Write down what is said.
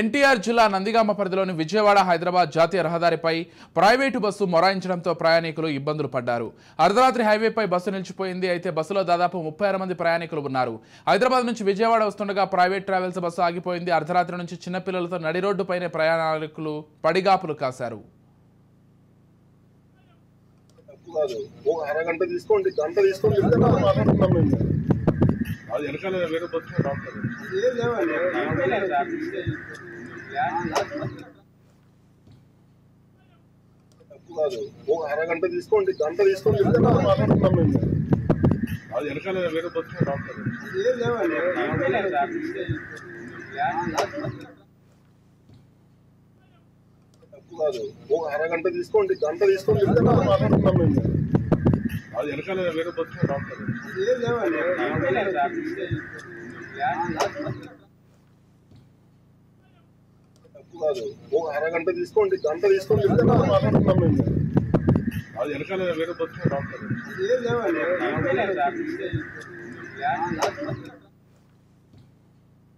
ఎన్టీఆర్ జిల్లా నందిగామ పరిధిలోని విజయవాడ హైదరాబాద్ జాతీయ రహదారిపై ప్రైవేటు బస్సు మొరాయించడంతో ప్రయాణికులు ఇబ్బందులు పడ్డారు. అర్ధరాత్రి హైవేపై బస్సు నిలిచిపోయింది. అయితే బస్సులో దాదాపు ముప్పై మంది ప్రయాణికులు ఉన్నారు. హైదరాబాద్ నుంచి విజయవాడ వస్తుండగా ప్రైవేట్ ట్రావెల్స్ బస్సు ఆగిపోయింది. అర్ధరాత్రి నుంచి చిన్నపిల్లలతో నడి రోడ్డుపైనే ప్రయాణికులు పడిగాపులు కాశారు. తప్పు అరగంట తీసుకోండి గంట తీసుకోండి మాట్లాడుతున్నాం మేము అది వెనకాల వేరే బస్సు రావట్లేదు ఏం లేవండి కాదు. ఒక అరగంట తీసుకోండి గంట తీసుకోండి మాట్లాడుతున్నాం మేము అది వెనకాల వేరే బస్సు లేవండి తప్పు కాదు. ఒక అరగంట తీసుకోండి గంట తీసుకోండి మాట్లాడుతున్నాం మేము అది వెనకాల వేరే బస్సు రావట్లేదు ఏం లేవండి కాదు. ఒక అరగంట తీసుకోండి గంట తీసుకోండి మాట్లాడుతున్నాం మేము. అది వెనకాల వేరే బస్సు రావట్లేదు ఏం లేవండి